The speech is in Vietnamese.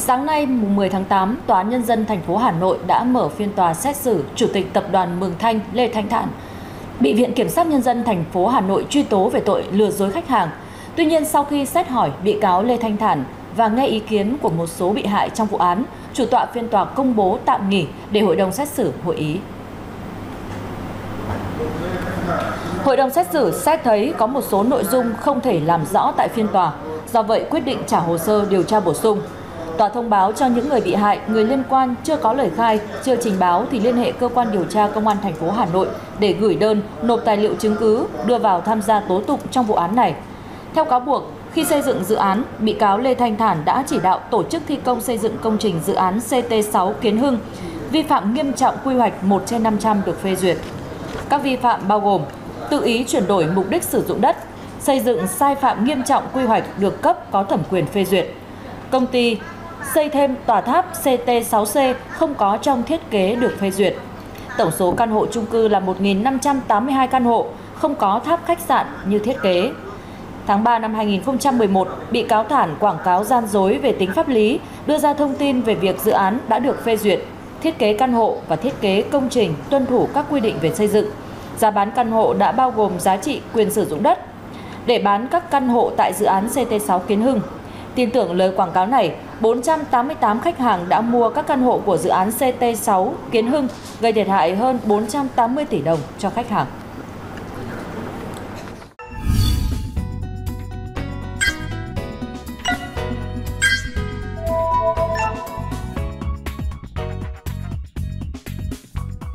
Sáng nay, mùng 10 tháng 8, Tòa án Nhân dân thành phố Hà Nội đã mở phiên tòa xét xử Chủ tịch Tập đoàn Mường Thanh Lê Thanh Thản, bị Viện Kiểm sát Nhân dân thành phố Hà Nội truy tố về tội lừa dối khách hàng. Tuy nhiên, sau khi xét hỏi bị cáo Lê Thanh Thản và nghe ý kiến của một số bị hại trong vụ án, chủ tọa phiên tòa công bố tạm nghỉ để hội đồng xét xử hội ý. Hội đồng xét xử xét thấy có một số nội dung không thể làm rõ tại phiên tòa, do vậy quyết định trả hồ sơ điều tra bổ sung. Tòa thông báo cho những người bị hại, người liên quan chưa có lời khai, chưa trình báo thì liên hệ cơ quan điều tra công an thành phố Hà Nội để gửi đơn, nộp tài liệu chứng cứ đưa vào tham gia tố tụng trong vụ án này. Theo cáo buộc, khi xây dựng dự án, bị cáo Lê Thanh Thản đã chỉ đạo tổ chức thi công xây dựng công trình dự án CT6 Kiến Hưng, vi phạm nghiêm trọng quy hoạch 1 trên 500 được phê duyệt. Các vi phạm bao gồm tự ý chuyển đổi mục đích sử dụng đất, xây dựng sai phạm nghiêm trọng quy hoạch được cấp có thẩm quyền phê duyệt. Công ty xây thêm tòa tháp CT6C không có trong thiết kế được phê duyệt. Tổng số căn hộ chung cư là 1.582 căn hộ, không có tháp khách sạn như thiết kế. Tháng 3 năm 2011, bị cáo Thản quảng cáo gian dối về tính pháp lý, đưa ra thông tin về việc dự án đã được phê duyệt, thiết kế căn hộ và thiết kế công trình tuân thủ các quy định về xây dựng. Giá bán căn hộ đã bao gồm giá trị quyền sử dụng đất. Để bán các căn hộ tại dự án CT6 Kiến Hưng, tin tưởng lời quảng cáo này, 488 khách hàng đã mua các căn hộ của dự án CT6 Kiến Hưng, gây thiệt hại hơn 480 tỷ đồng cho khách hàng.